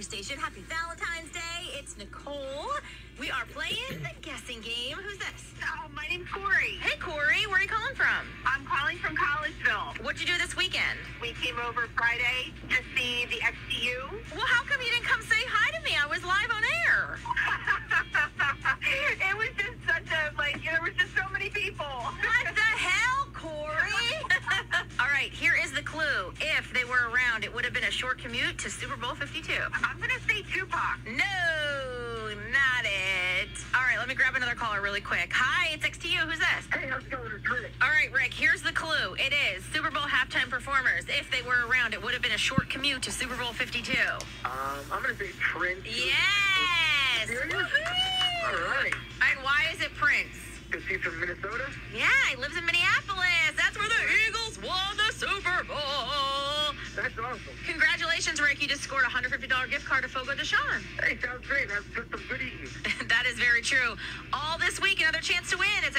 Station. Happy Valentine's Day. It's Nicole. We are playing the guessing game. Who's this? Oh, my name's Corey. Hey, Corey. Where are you calling from? I'm calling from Collegeville. What'd you do this weekend? We came over Friday to see the XTU. Well, how come you didn't come say hi to me? I was live on air. it was just such a, like, there was just so many people. What the hell, Corey? All right, here is the clue. If they were around, it would have been a short commute to Super Bowl 52. I'm going to say Tupac. No, not it. All right, let me grab another caller really quick. Hi, it's XTU. Who's this? Hey, how's it going? It's Rick. All right, Rick, here's the clue. It is Super Bowl halftime performers. If they were around, it would have been a short commute to Super Bowl 52. Um, I'm gonna say Prince. Yes! All right. And why is it Prince? Is he from Minnesota? Yeah, he lives in Minneapolis. Awesome. Congratulations, Rick. You just scored a $150 gift card to Fogo de Chão. Hey, sounds great. That's just some good eating. that is very true. All this week, another chance to win. It's